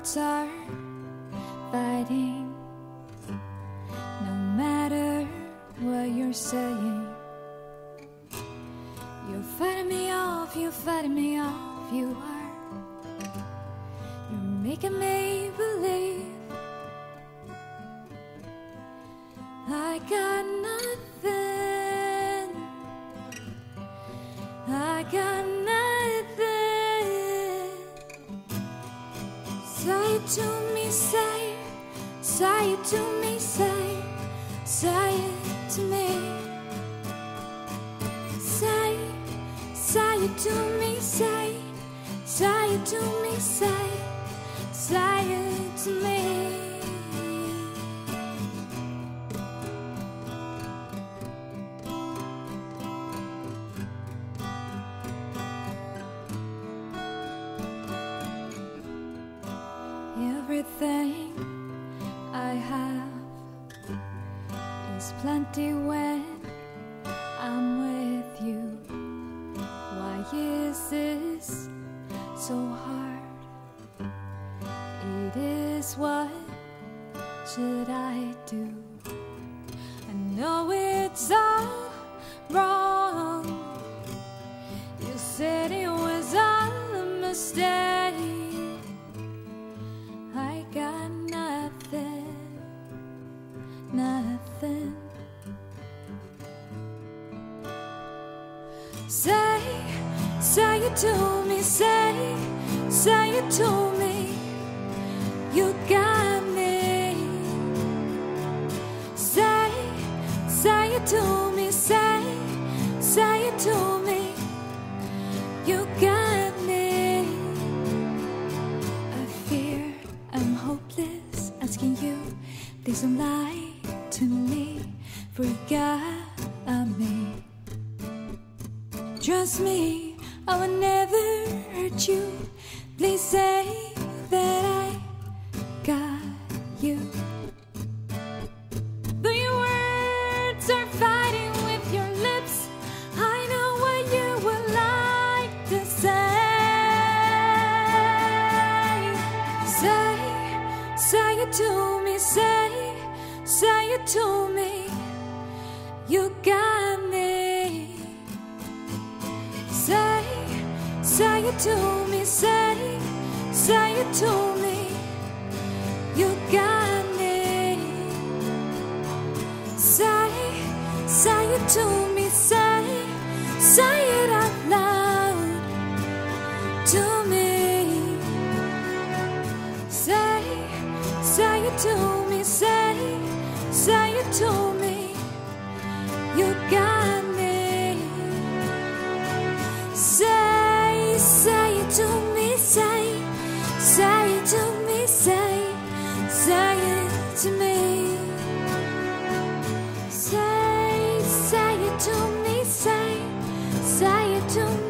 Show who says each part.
Speaker 1: hearts are fighting. No matter what you're saying, you're fighting me off, you're fighting me off, you are. You're making me believe I got. To me, say, say it to me, say, say it to me. Say, say it to me, say, say it to me, say, say Everything I have is plenty when I'm with you. Why is this so hard? It is what should I do? I know it's all wrong. Say, say it to me, say, say it to me. You got me. Say, say it to me, say, say it to me. You got me. I fear I'm hopeless asking you. Please don't lie to me, for me. Trust me, I will never hurt you. Please say that I got you. Though your words are fighting with your lips, I know what you would like to say. Say, say it to me, say, say it to me. You got me. Say it to me, say, say it to me. You got me. Say, say it to me, say, say it out loud to me. Say, say it to me, say, say it to me. to